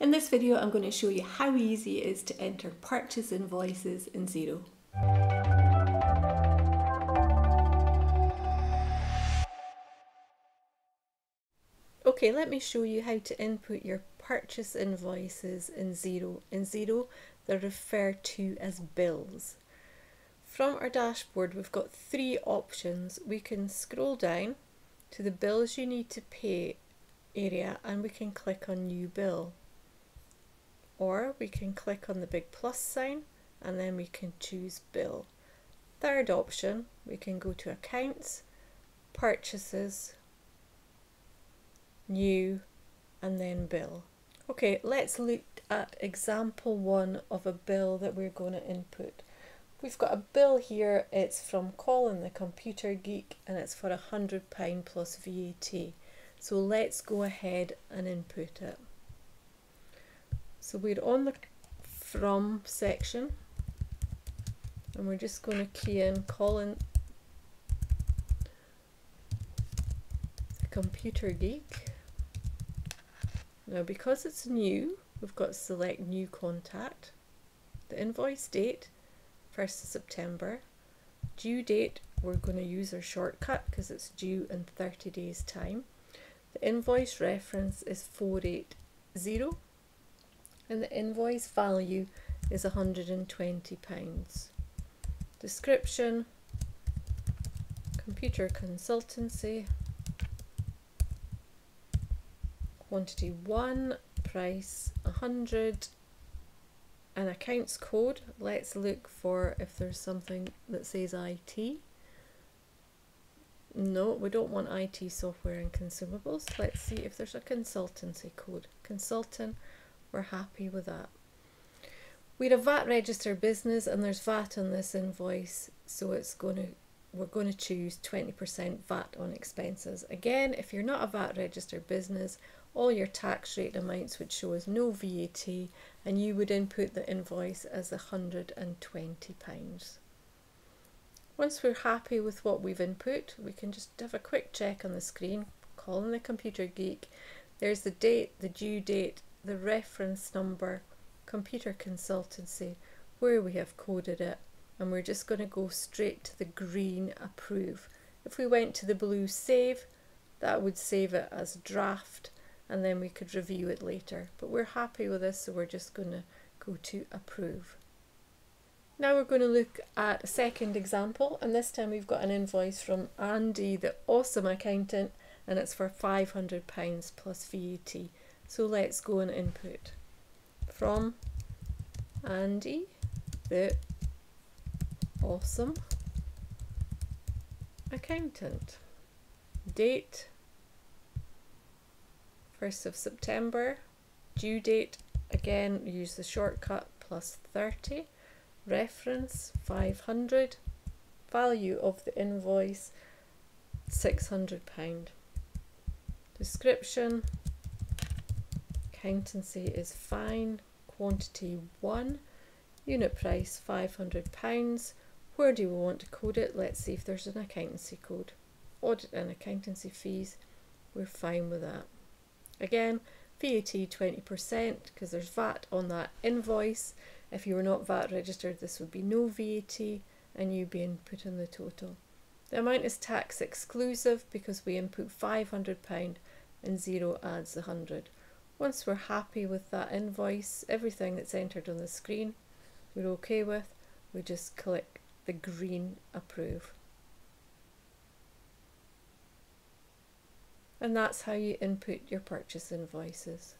In this video I'm going to show you how easy it is to enter purchase invoices in Xero. Okay, let me show you how to input your purchase invoices in Xero. In Xero, they're referred to as bills. From our dashboard, we've got three options. We can scroll down to the bills you need to pay area and we can click on new bill. Or we can click on the big plus sign and then we can choose bill. Third option, we can go to accounts, purchases, new and then bill. Okay, let's look at example one of a bill that we're going to input. We've got a bill here, it's from Colin the Computer Geek and it's for a £100 plus VAT. So let's go ahead and input it. So we're on the from section and we're just going to key in Colin the Computer Geek. Now because it's new, we've got select new contact, the invoice date, 1st of September, due date, we're going to use our shortcut because it's due in 30 days time. The invoice reference is 480 and the invoice value is £120. Description, computer consultancy, quantity 1, price 100, an accounts code. Let's look for if there's something that says IT. No, we don't want IT software and consumables. Let's see if there's a consultancy code. Consultant, we're happy with that. We're a VAT registered business and there's VAT on this invoice, so it's going to we're going to choose 20% VAT on expenses. Again, if you're not a VAT registered business, all your tax rate amounts would show as no VAT and you would input the invoice as £120. Once we're happy with what we've input, we can just have a quick check on the screen, Colin the Computer Geek. There's the date, the due date, the reference number, computer consultancy, where we have coded it, and we're just going to go straight to the green approve. If we went to the blue save, that would save it as draft and then we could review it later. But we're happy with this, so we're just going to go to approve. Now we're going to look at a second example, and this time we've got an invoice from Andy, the awesome accountant, and it's for £500 plus VAT. So let's go and input. From Andy, the awesome accountant. Date 1st of September. Due date, again, use the shortcut plus 30. Reference 500. Value of the invoice £600. Description Accountancy is fine. Quantity 1. Unit price £500. Where do we want to code it? Let's see if there's an accountancy code. Audit and accountancy fees. We're fine with that. Again, VAT 20% because there's VAT on that invoice. If you were not VAT registered, this would be no VAT and you being put in the total. The amount is tax exclusive because we input £500 and Xero adds 100. Once we're happy with that invoice, everything that's entered on the screen, we're okay with, we just click the green approve. And that's how you input your purchase invoices.